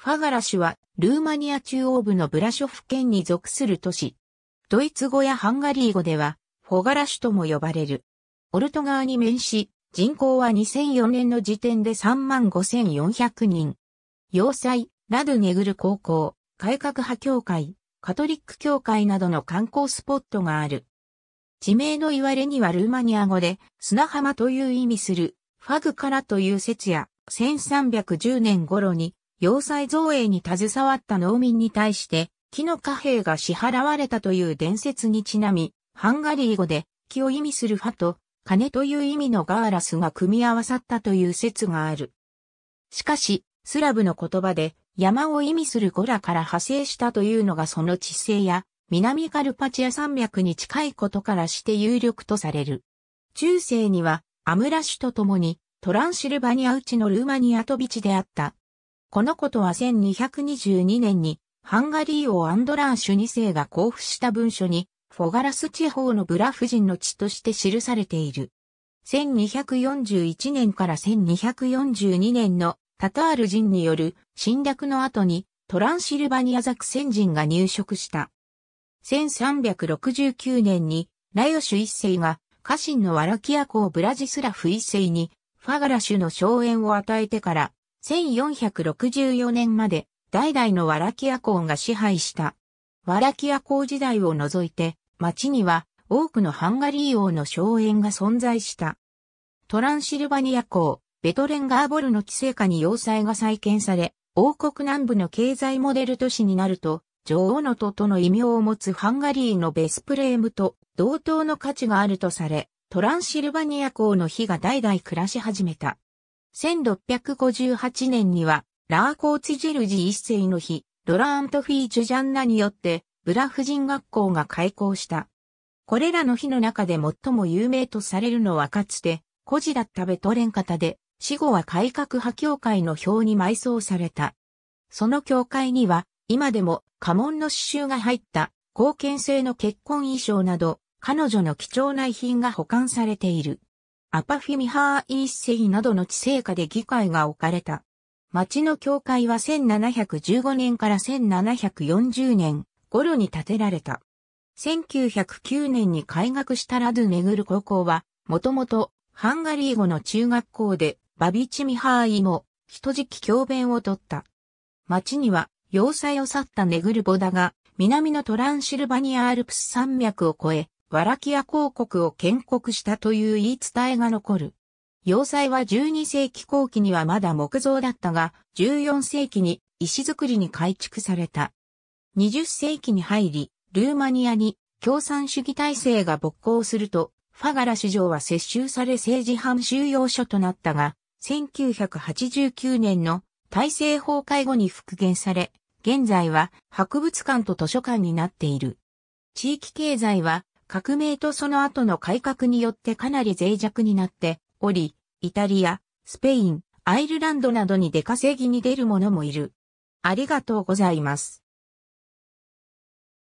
ファガラシュはルーマニア中央部のブラショフ県に属する都市。ドイツ語やハンガリー語ではフォガラシュとも呼ばれる。オルト川に面し、人口は2004年の時点で35,400人。要塞、ラドネグル高校、改革派協会、カトリック協会などの観光スポットがある。地名の言われにはルーマニア語で砂浜という意味するファグからという説や1310年頃に要塞造営に携わった農民に対して木の貨幣が支払われたという伝説にちなみ、ハンガリー語で木を意味するファと金という意味のガーラスが組み合わさったという説がある。しかし、スラブの言葉で山を意味するゴラから派生したというのがその地勢や南カルパチア山脈に近いことからして有力とされる。中世にはアムラシュと共にトランシルバニア内のルーマニア飛び地であった。このことは1222年にハンガリー王アンドラーシュ2世が交付した文書にフォガラス地方のブラフ人の地として記されている。1241年から1242年のタタール人による侵略の後にトランシルバニアザクセン人が入植した。1369年にラヨシュ一世が家臣のワラキア公ブラジスラフ一世にファガラシュの荘園を与えてから1464年まで代々のワラキア公が支配した。ワラキア公時代を除いて、町には多くのハンガリー王の荘園が存在した。トランシルバニア公、ベトレンガーボルの規制下に要塞が再建され、王国南部の経済モデル都市になると、女王の都との異名を持つハンガリーのベスプレームと同等の価値があるとされ、トランシルバニア公の日が代々暮らし始めた。1658年には、ラーコーツジェルジ一世の日、ロラーント・フィーチュジャンナによって、ブラフ人学校が開校した。これらの日の中で最も有名とされるのはかつて、孤児だったベトレン方で、死後は改革派教会の表に埋葬された。その教会には、今でも家紋の刺繍が入った貢献性の結婚衣装など、彼女の貴重な遺品が保管されている。アパフィミハー一世などの地政下で議会が置かれた。町の教会は1715年から1740年頃に建てられた。1909年に開学したラドゥネグル高校は、もともとハンガリー語の中学校でバビチミハーイも人敷教鞭を取った。町には要塞を去ったネグルボダが南のトランシルバニアアルプス山脈を越え、ワラキア公国を建国したという言い伝えが残る。要塞は12世紀後期にはまだ木造だったが、14世紀に石造りに改築された。20世紀に入り、ルーマニアに共産主義体制が勃興すると、ファガラ市場は接収され政治犯収容所となったが、1989年の体制崩壊後に復元され、現在は博物館と図書館になっている。地域経済は革命とその後の改革によってかなり脆弱になっており、イタリア、スペイン、アイルランドなどに出稼ぎに出る者もいる。ありがとうございます。